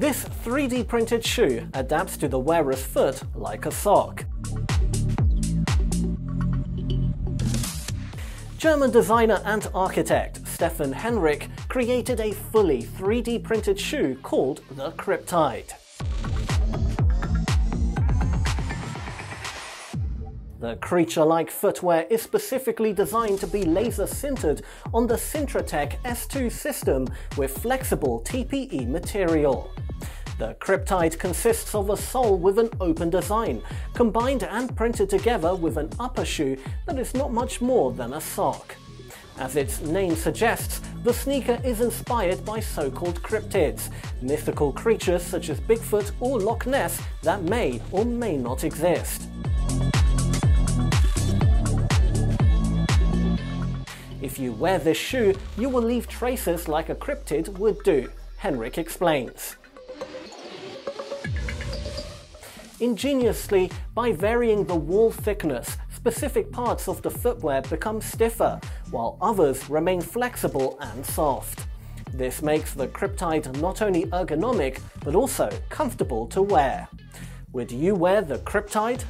This 3D printed shoe adapts to the wearer's foot like a sock. German designer and architect Stephan Henrich created a fully 3D printed shoe called the Cryptide. The creature-like footwear is specifically designed to be laser sintered on the Sintratec S2 system with flexible TPE material. The Cryptide consists of a sole with an open design, combined and printed together with an upper shoe that is not much more than a sock. As its name suggests, the sneaker is inspired by so-called cryptids, mythical creatures such as Bigfoot or Loch Ness that may or may not exist. If you wear this shoe, you will leave traces like a cryptid would do, Henrich explains. Ingeniously, by varying the wall thickness, specific parts of the footwear become stiffer, while others remain flexible and soft. This makes the Cryptide not only ergonomic, but also comfortable to wear. Would you wear the Cryptide?